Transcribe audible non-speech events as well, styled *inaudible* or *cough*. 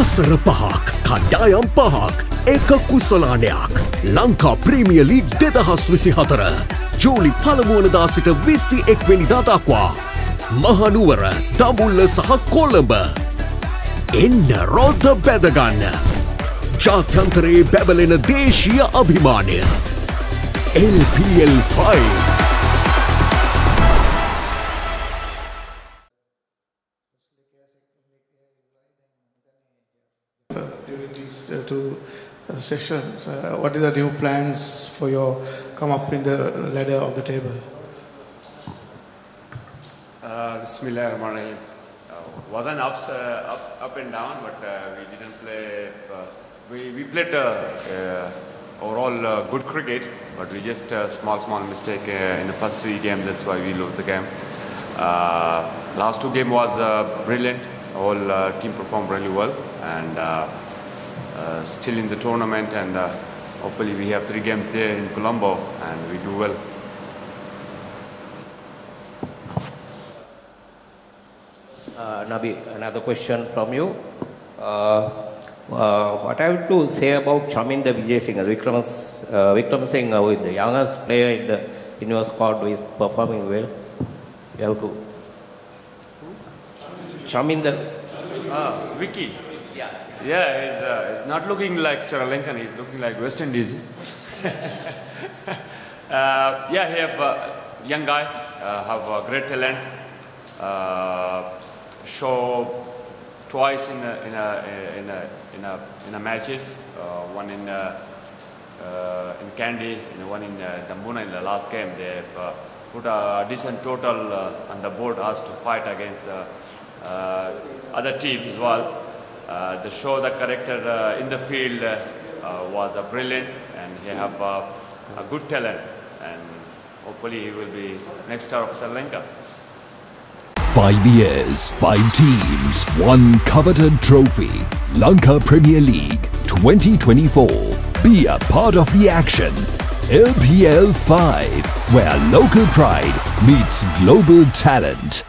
වසර පහක් කණ්ඩායම් පහක් එක කුසලානයක්. ලංකා ප්‍රීමිය ලීග් දෙදහස් විසි හතර ජූලි පළමුුවනදා සිට විස්සි එක්වෙනිදා දක්වා. මහනුවර දමුල්ල සහ කොල්ලඹ එන්න රෝධ බැදගන්න ජාත්‍යන්තරයේ බැබලෙන දේශීය අභිමානය. LPL5 these uh, two uh, sessions. Uh, what are the new plans for your come up in the ladder of the table? Uh, Bismillah ar-Rahman. Uh, wasn't ups, uh, up, up and down, but uh, we didn't play. We, we played overall good cricket, but we just small small mistake in the first three games. That's why we lose the game. Last two game was brilliant. All team performed really well, and still in the tournament. And uh, hopefully we have three games there in Colombo, and we do well. Uh, Nabi, another question from you. Uh, uh, what I have to say about Chaminda Vijay Singh, Vikram, uh, Vikram Singh, uh, with the youngest player in the in your squad, who is performing well. You have to. Chaminda. Ah, Vicky. Yeah. Yeah, he's, uh, he's not looking like Sri Lankan, he's looking like West Indies. *laughs* uh, yeah, he have a young guy, uh, have a great talent. Uh, show twice in a, in a, in a, in a, in a matches, uh, one in uh, in Kandy and one in uh, Dambulla in the last game. They uh, put a decent total on the board us to fight against other teams as well. Uh, the show the character uh, in the field uh, uh, was uh, brilliant and he have a good talent and hopefully he will be next star of Sri Lanka. Five years, five teams, one coveted trophy. Lanka Premier League 2024. Be a part of the action. LPL 5, where local pride meets global talent.